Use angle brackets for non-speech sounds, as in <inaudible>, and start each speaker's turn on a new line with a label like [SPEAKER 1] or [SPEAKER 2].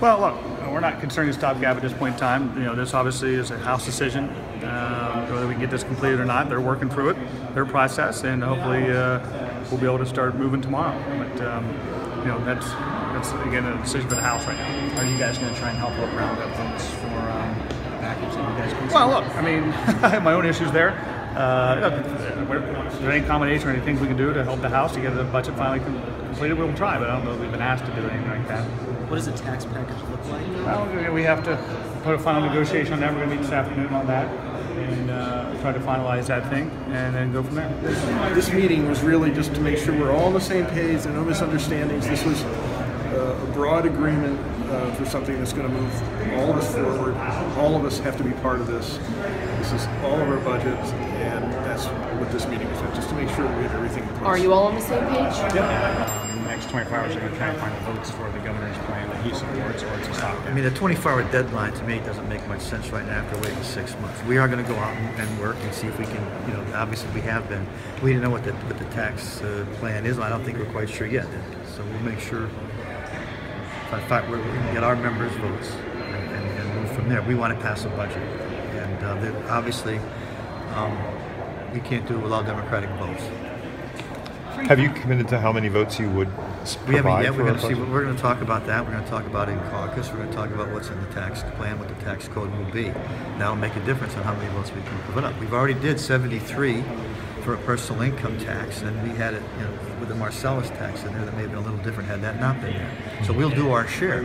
[SPEAKER 1] Well, look, we're not concerning the stopgap at this point in time. You know, this obviously is a House decision, um, whether we can get this completed or not. They're working through it, their process, and hopefully uh, we'll be able to start moving tomorrow. But um, you know, that's that's again a decision for the House right now.
[SPEAKER 2] Are you guys going to try and help round up votes for um, the package that you guys can
[SPEAKER 1] Well, look, I mean, I <laughs> have my own issues there. Uh, if there any combination or anything we can do to help the House to get the budget finally completed, we'll try. But I don't know if we've been asked to do anything like that.
[SPEAKER 2] What does the tax package look like?
[SPEAKER 1] Well, we have to put a final negotiation on that. We're going to meet this afternoon on that and uh, try to finalize that thing and then go from there.
[SPEAKER 3] This meeting was really just to make sure we're all on the same page, there are no misunderstandings. This was a broad agreement uh, for something that's going to move all of us forward. All of us have to be part of this. This is all of our budgets, and that's what this meeting was, just to make sure we have everything in place.
[SPEAKER 4] Are you all on the same page?
[SPEAKER 5] In the next 24 hours, I'm going to try and find the votes for the governor's plan that he supports, or it's a stopgap.
[SPEAKER 6] I mean, the 24-hour deadline to me doesn't make much sense right now after waiting six months. We are going to go out and, and work and see if we can, you know, obviously we have been. We didn't know what the, what the tax uh, plan is, and I don't think we're quite sure yet. So we'll make sure, in fact, we're, going to get our members' votes and, and, and move from there. We want to pass a budget. And uh, obviously, um, we can't do it without Democratic votes.
[SPEAKER 7] Have you committed to how many votes you would
[SPEAKER 6] We haven't yet. We're going to see. We're going to talk about that. We're going to talk about it in caucus. We're going to talk about what's in the tax plan, what the tax code will be. That'll make a difference on how many votes we can put up. We've already did 73 for a personal income tax, and we had it you know, with the Marcellus tax in there that may have been a little different had that not been there. So we'll do our share.